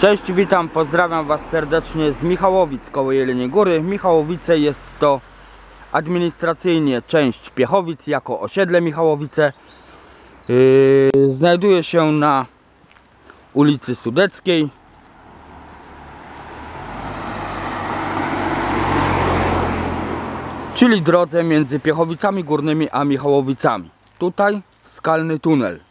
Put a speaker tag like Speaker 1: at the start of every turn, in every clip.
Speaker 1: Cześć, witam, pozdrawiam Was serdecznie z Michałowic koło Jeleniej Góry. Michałowice jest to administracyjnie część Piechowic jako osiedle Michałowice. Yy, znajduje się na ulicy Sudeckiej. Czyli drodze między Piechowicami Górnymi a Michałowicami. Tutaj skalny tunel.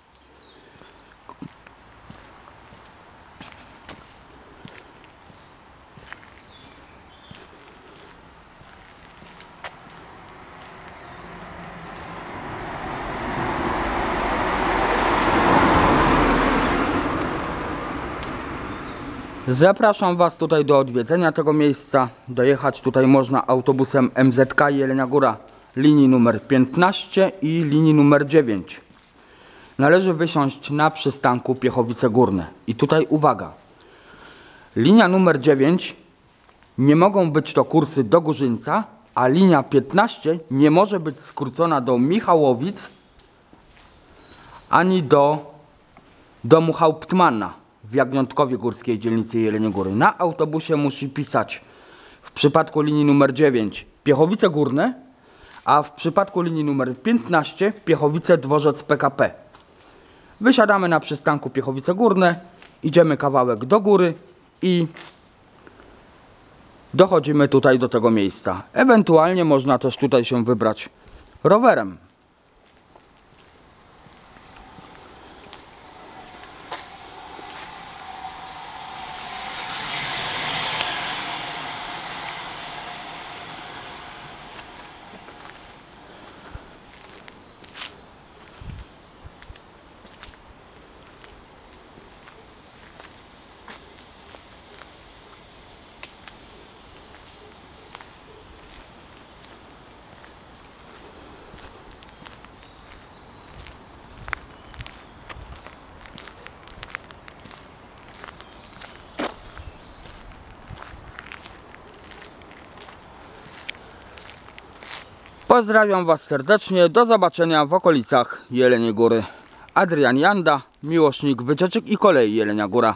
Speaker 1: Zapraszam Was tutaj do odwiedzenia tego miejsca. Dojechać tutaj można autobusem MZK Jelenia Góra linii numer 15 i linii numer 9. Należy wysiąść na przystanku Piechowice Górne. I tutaj uwaga. Linia numer 9 nie mogą być to kursy do Górzyńca, a linia 15 nie może być skrócona do Michałowic ani do domu Hauptmanna w Jagniątkowie Górskiej dzielnicy Jelenie Góry. Na autobusie musi pisać w przypadku linii numer 9 Piechowice Górne, a w przypadku linii numer 15 Piechowice Dworzec PKP. Wysiadamy na przystanku Piechowice Górne, idziemy kawałek do góry i dochodzimy tutaj do tego miejsca. Ewentualnie można też tutaj się wybrać rowerem. Pozdrawiam Was serdecznie. Do zobaczenia w okolicach Jeleniej Góry. Adrian Janda, miłośnik wycieczek i kolei Jelenia Góra.